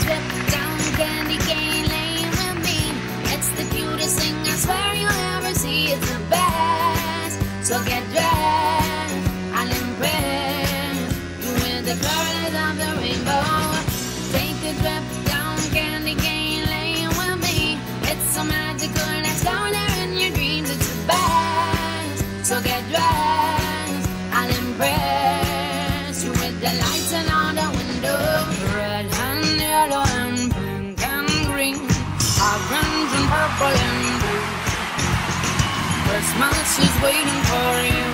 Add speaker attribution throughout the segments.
Speaker 1: down candy cane lane with me. It's the cutest thing I swear you'll ever see. It's the best. So get dressed. I'll impress you with the colors of the rainbow. Take a trip down candy cane lane with me. It's so magical. There in your dreams. It's the best. So get dressed. I'll impress Blue. Christmas is waiting for you.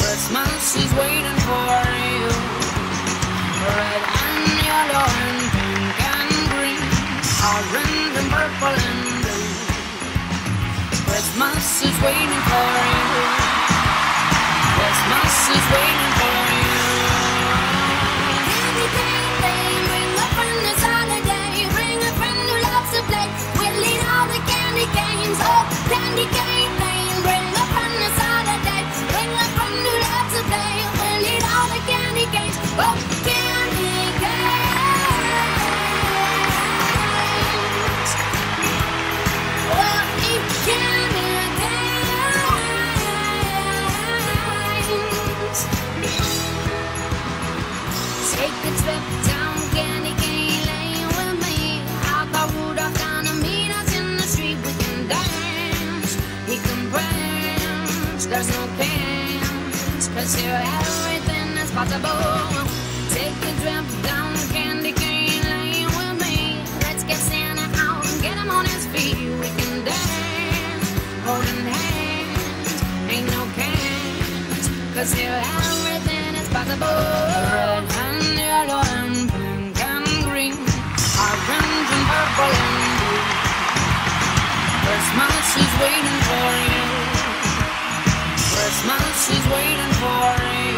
Speaker 1: Christmas is waiting for you. Red and yellow and pink and green. Orange and purple and blue. Christmas is waiting for you. Christmas is waiting plans, cause here everything is possible. Take a trip down the Candy Cane Lane with me. Let's get Santa out and get him on his feet. We can dance, holding hands, ain't no cans. Here everything that's possible. Is waiting for you.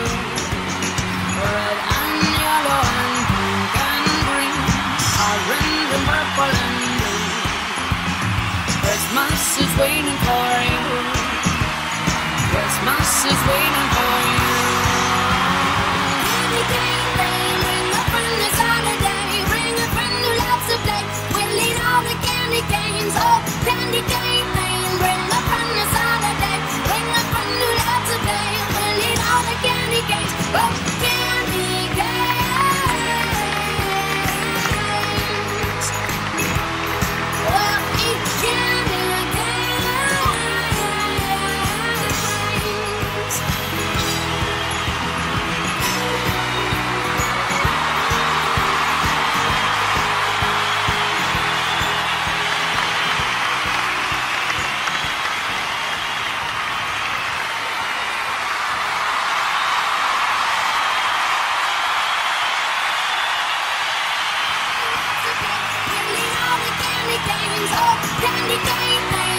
Speaker 1: Red and yellow and pink and green. Christmas is waiting for you. Christmas is waiting Games oh, candy cane, playing.